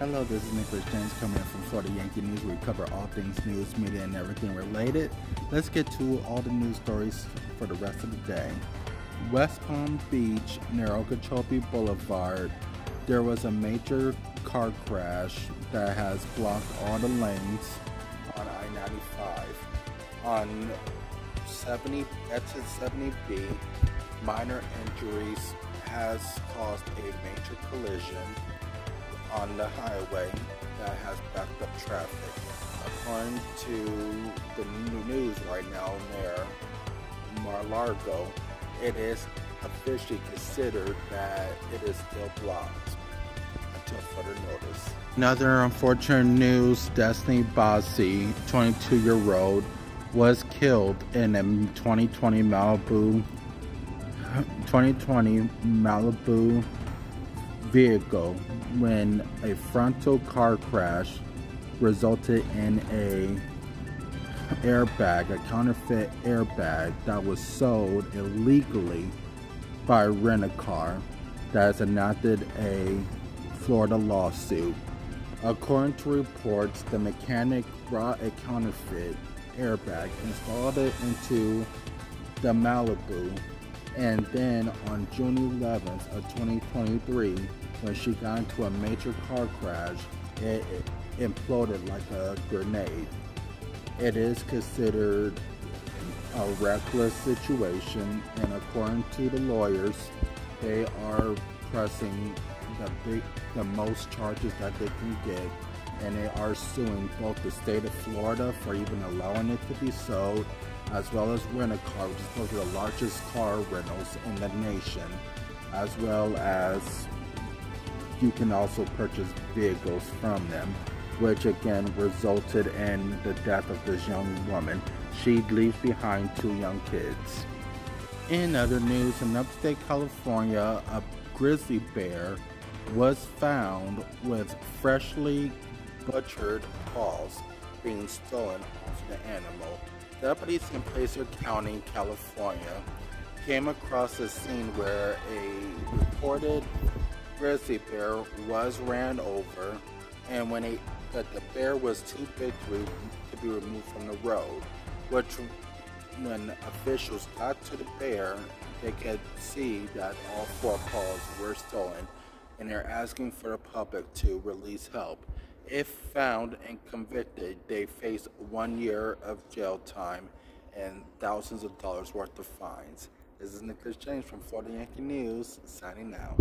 Hello, this is Nicholas James coming in from Florida Yankee News. We cover all things news, media, and everything related. Let's get to all the news stories for the rest of the day. West Palm Beach, near Okeechobee Boulevard, there was a major car crash that has blocked all the lanes on I-95. On 70, exit 70B, minor injuries has caused a major collision on the highway that has backed up traffic. According to the news right now near Mar-a-Lago, it is officially considered that it is still blocked until further notice. Another unfortunate news, Destiny Bossy, 22-year-old, was killed in a 2020 Malibu 2020 Malibu vehicle when a frontal car crash resulted in a airbag, a counterfeit airbag that was sold illegally by Rent-A-Car that has enacted a Florida lawsuit. According to reports, the mechanic brought a counterfeit airbag, installed it into the Malibu, and then on June 11th of 2023, when she got into a major car crash, it, imploded like a grenade. It is considered a reckless situation, and according to the lawyers, they are pressing the big, the most charges that they can get, and they are suing both the state of Florida for even allowing it to be sold, as well as Rent-A-Car, which is one of the largest car rentals in the nation, as well as you can also purchase vehicles from them, which again resulted in the death of this young woman. She leaves behind two young kids. In other news, in upstate California, a grizzly bear was found with freshly butchered paws being stolen off the animal. Deputies in Placer County, California, came across a scene where a reported grizzly bear was ran over, and when a, that the bear was too big to, to be removed from the road, which when officials got to the bear, they could see that all four paws were stolen, and they're asking for the public to release help. If found and convicted, they face one year of jail time and thousands of dollars worth of fines. This is Nicholas James from Florida Yankee News, signing out.